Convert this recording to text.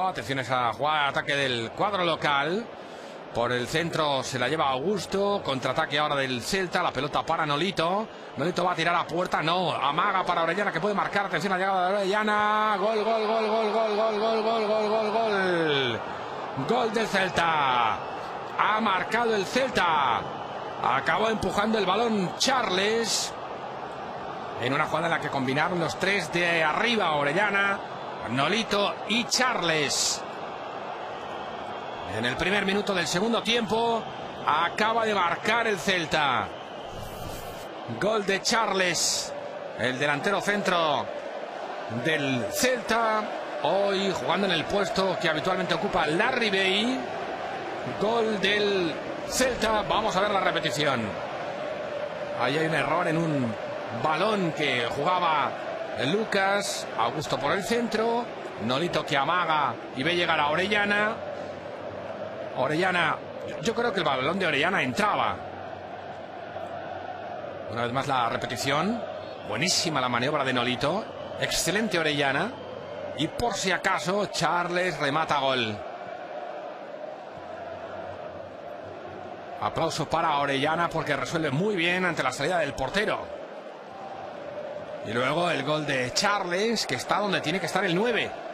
Atención a esa jugada ataque del cuadro local. Por el centro se la lleva Augusto. Contraataque ahora del Celta. La pelota para Nolito. Nolito va a tirar a puerta. No. Amaga para Orellana que puede marcar. Atención a la llegada de Orellana. Gol, gol, gol, gol, gol, gol, gol, gol, gol, gol, gol. Gol del Celta. Ha marcado el Celta. Acabó empujando el balón Charles. En una jugada en la que combinaron los tres de arriba. Orellana. Nolito y Charles. En el primer minuto del segundo tiempo acaba de marcar el Celta. Gol de Charles, el delantero centro del Celta. Hoy jugando en el puesto que habitualmente ocupa Larry Bay. Gol del Celta. Vamos a ver la repetición. Ahí hay un error en un balón que jugaba Lucas, Augusto por el centro, Nolito que amaga y ve llegar a Orellana. Orellana, yo creo que el balón de Orellana entraba. Una vez más la repetición. Buenísima la maniobra de Nolito. Excelente Orellana. Y por si acaso, Charles remata gol. Aplauso para Orellana porque resuelve muy bien ante la salida del portero. Y luego el gol de Charles, que está donde tiene que estar el 9.